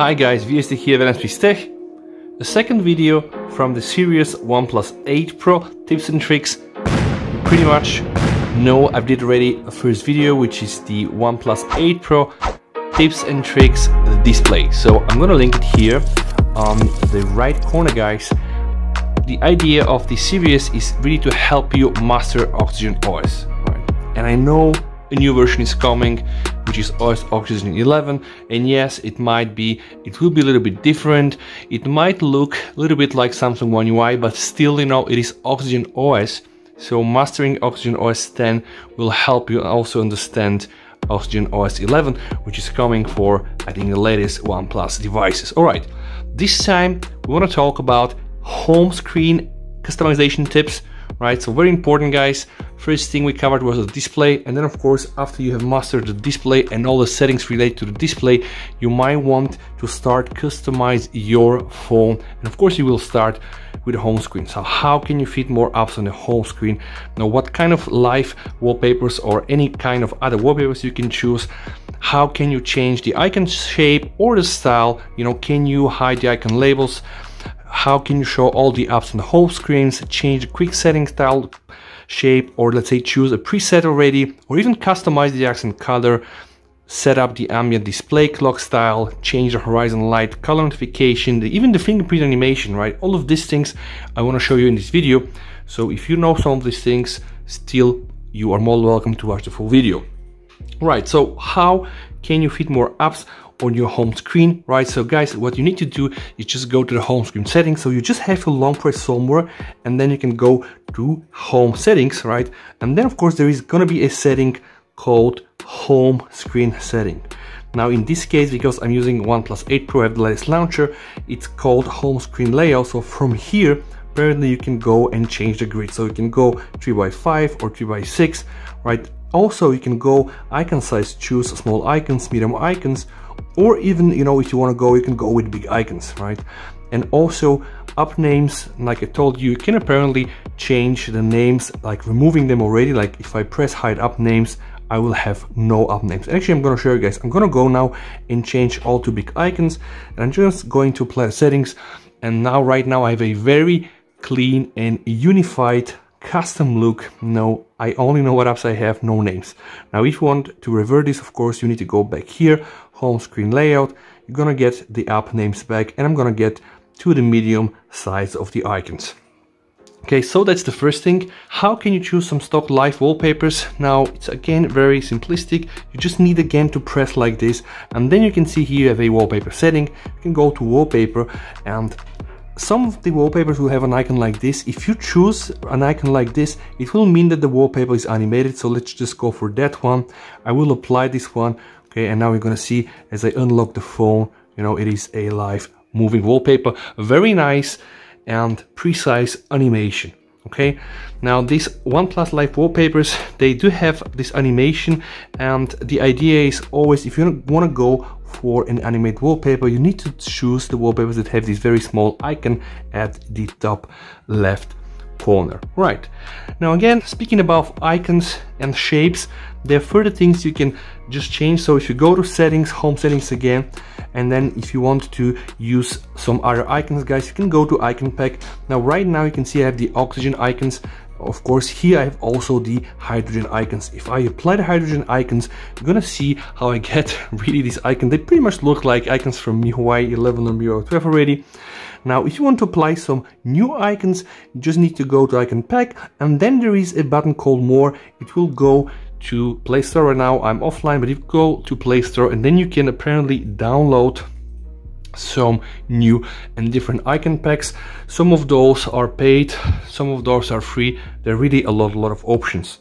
Hi guys, VST here NSP Tech. The second video from the series OnePlus 8 Pro tips and tricks. Pretty much know I've did already a first video which is the OnePlus 8 Pro tips and tricks the display. So I'm gonna link it here on the right corner guys. The idea of this series is really to help you master Oxygen OS. Right? And I know a new version is coming which is OS Oxygen 11 and yes it might be it will be a little bit different. It might look a little bit like Samsung One UI but still you know it is Oxygen OS so mastering Oxygen OS 10 will help you also understand Oxygen OS 11 which is coming for I think the latest OnePlus devices. Alright this time we want to talk about home screen customization tips right? So very important guys. First thing we covered was the display and then of course after you have mastered the display and all the settings related to the display, you might want to start customize your phone and of course you will start with the home screen. So how can you fit more apps on the home screen? Now what kind of live wallpapers or any kind of other wallpapers you can choose how can you change the icon shape or the style you know can you hide the icon labels how can you show all the apps on the home screens, change the quick setting style shape, or let's say choose a preset already, or even customize the accent color, set up the ambient display clock style, change the horizon light color notification, even the fingerprint animation, right? All of these things I want to show you in this video. So if you know some of these things, still you are more welcome to watch the full video. Right, so how can you fit more apps on your home screen, right? So guys, what you need to do is just go to the home screen settings. So you just have to long press somewhere and then you can go to home settings, right? And then of course there is gonna be a setting called home screen setting. Now in this case, because I'm using OnePlus 8 Pro, I have the latest launcher, it's called home screen layout. So from here, apparently you can go and change the grid. So you can go 3x5 or 3x6, right? Also, you can go icon size, choose small icons, medium icons, or even, you know, if you want to go, you can go with big icons, right? And also up names, like I told you, you can apparently change the names, like removing them already. Like if I press hide up names, I will have no up names. Actually, I'm gonna show you guys. I'm gonna go now and change all to big icons. And I'm just going to apply settings. And now, right now, I have a very clean and unified custom look. No, I only know what apps I have, no names. Now, if you want to revert this, of course, you need to go back here, home screen layout. You're gonna get the app names back and I'm gonna get to the medium size of the icons. Okay, so that's the first thing. How can you choose some stock live wallpapers? Now, it's again very simplistic. You just need again to press like this and then you can see here you have a wallpaper setting. You can go to wallpaper and some of the wallpapers will have an icon like this. If you choose an icon like this, it will mean that the wallpaper is animated. So let's just go for that one. I will apply this one. Okay, and now we're gonna see as I unlock the phone, you know, it is a live moving wallpaper. Very nice and precise animation. Okay, now these OnePlus Live wallpapers, they do have this animation and the idea is always if you want to go for an animate wallpaper, you need to choose the wallpapers that have this very small icon at the top left corner. Right, now again, speaking about icons and shapes, there are further things you can just change. So if you go to settings, home settings again, and then if you want to use some other icons, guys, you can go to icon pack. Now, right now you can see I have the oxygen icons. Of course, here I have also the hydrogen icons. If I apply the hydrogen icons, you're gonna see how I get really these icons. They pretty much look like icons from MIUI 11 or MIUI 12 already. Now, if you want to apply some new icons, you just need to go to icon pack and then there is a button called more. It will go to Play Store right now. I'm offline, but if you go to Play Store and then you can apparently download some new and different icon packs. Some of those are paid, some of those are free. There are really a lot, a lot of options.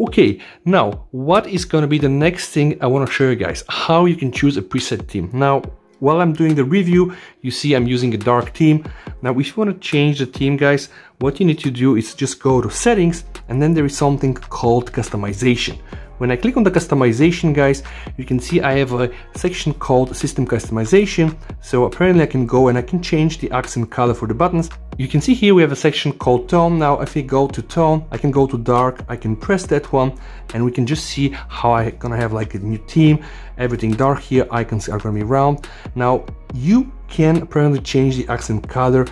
Okay, now what is going to be the next thing I want to show you guys? How you can choose a preset theme. Now, while I'm doing the review, you see I'm using a dark theme. Now, if you want to change the theme, guys, what you need to do is just go to settings and then there is something called customization. When I click on the customization guys, you can see I have a section called system customization. So apparently I can go and I can change the accent color for the buttons. You can see here we have a section called tone. Now if I go to tone, I can go to dark, I can press that one and we can just see how I gonna have like a new theme, everything dark here, icons are gonna be round. Now you can apparently change the accent color.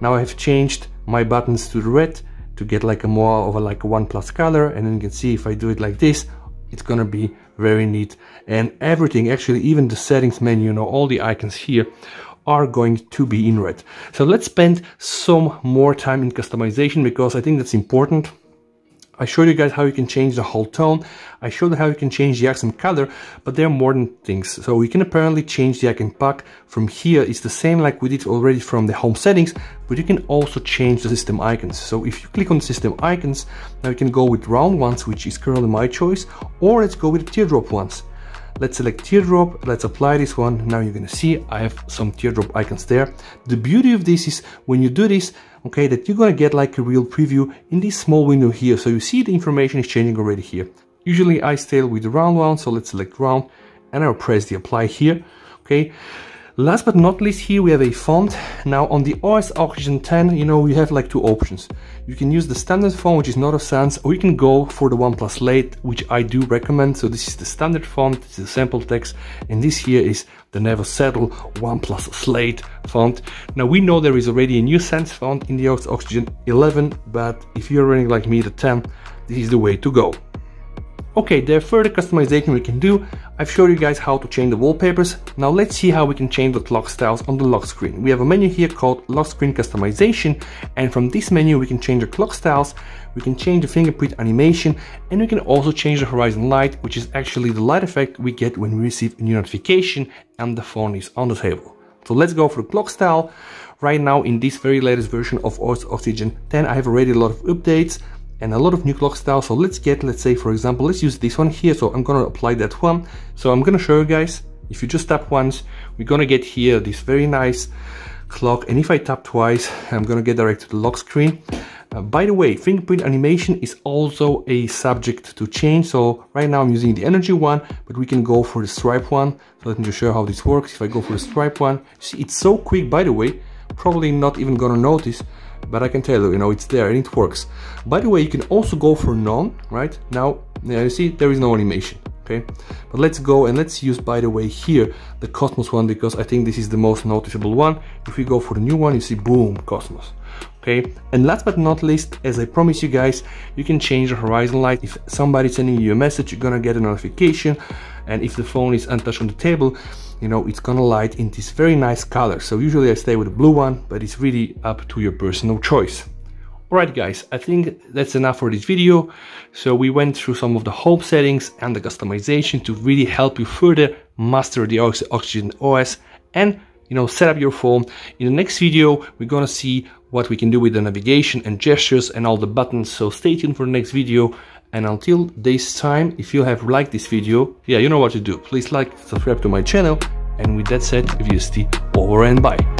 Now I have changed my buttons to the red to get like a more of a like a one plus color and then you can see if I do it like this it's gonna be very neat. And everything actually even the settings menu you know all the icons here are going to be in red. So let's spend some more time in customization because I think that's important I showed you guys how you can change the whole tone. I showed how you can change the accent color, but there are more than things. So we can apparently change the icon pack from here. It's the same like we did already from the home settings, but you can also change the system icons. So if you click on system icons, now you can go with round ones, which is currently my choice, or let's go with teardrop ones. Let's select teardrop, let's apply this one. Now you're gonna see I have some teardrop icons there. The beauty of this is when you do this, okay, that you're gonna get like a real preview in this small window here. So you see the information is changing already here. Usually I stay with the round one, so let's select round and I'll press the apply here, okay. Last but not least here we have a font. Now on the OS Oxygen 10, you know, you have like two options. You can use the standard font, which is not a sans, or you can go for the OnePlus Slate, which I do recommend. So this is the standard font, this is the sample text, and this here is the Never Settle OnePlus Slate font. Now we know there is already a new sans font in the OS Oxygen 11, but if you're running like me the 10, this is the way to go. Okay, there are further customization we can do. I've showed you guys how to change the wallpapers. Now let's see how we can change the lock styles on the lock screen. We have a menu here called lock screen customization and from this menu we can change the clock styles, we can change the fingerprint animation and we can also change the horizon light which is actually the light effect we get when we receive a new notification and the phone is on the table. So let's go for the clock style. Right now in this very latest version of OS Oxygen 10 I have already a lot of updates and a lot of new clock styles. So let's get, let's say for example, let's use this one here. So I'm gonna apply that one. So I'm gonna show you guys, if you just tap once, we're gonna get here this very nice clock. And if I tap twice, I'm gonna get direct to the lock screen. Uh, by the way, fingerprint animation is also a subject to change. So right now I'm using the energy one, but we can go for the stripe one. So let me just show how this works. If I go for the stripe one, see, it's so quick, by the way, probably not even gonna notice, but I can tell you, you know, it's there and it works. By the way, you can also go for none, right? Now, yeah, you see, there is no animation, okay? But let's go and let's use, by the way, here, the Cosmos one, because I think this is the most noticeable one. If we go for the new one, you see, boom, Cosmos. Okay, and last but not least, as I promised you guys, you can change the horizon light. If somebody's sending you a message, you're gonna get a notification. And if the phone is untouched on the table, you know, it's gonna light in this very nice color. So usually I stay with the blue one, but it's really up to your personal choice. Alright guys, I think that's enough for this video. So we went through some of the home settings and the customization to really help you further master the Oxygen OS and you know set up your phone. In the next video we're gonna see what we can do with the navigation and gestures and all the buttons. So stay tuned for the next video and until this time, if you have liked this video, yeah, you know what to do. Please like, subscribe to my channel. And with that said, if you stay over and bye.